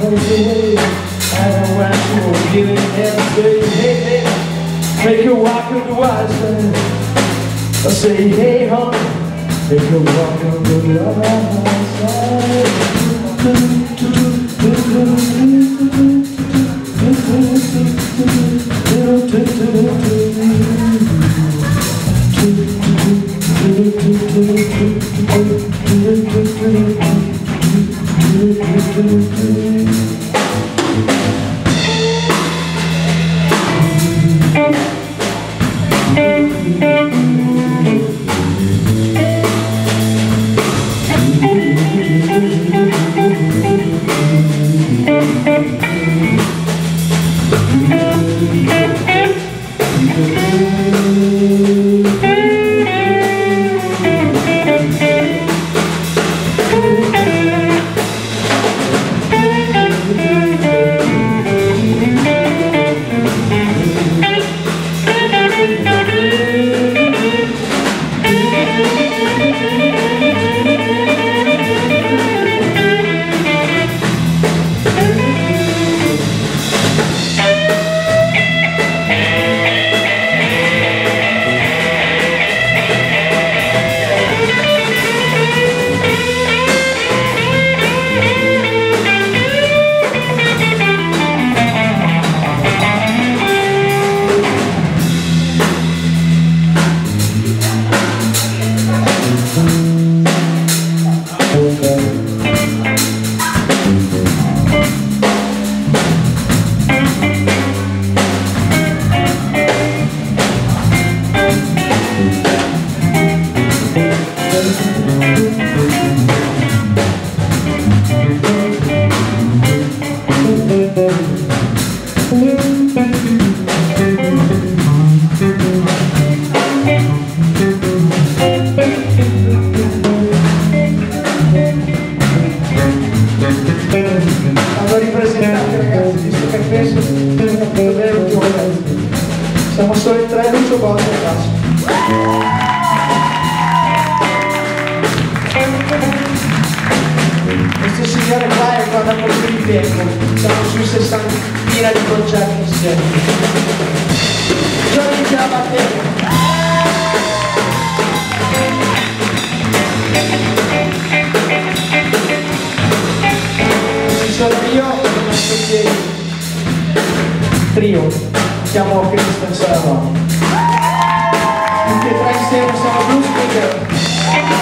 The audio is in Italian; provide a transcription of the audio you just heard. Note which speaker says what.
Speaker 1: Hey, I don't want Hey, a walk on the wild side. I say, hey, hon, make a walk on the wild side. hanno ripresentato ragazzi visto che penso che è un problema più ragazzi siamo solo in tre Lucio Botta a casa questo signore qua è qua da molto di tempo siamo su 60 di progetti insieme Giorni Giabatteo Ik si chiama Christian Serra. Che tra insieme siamo blues speaker.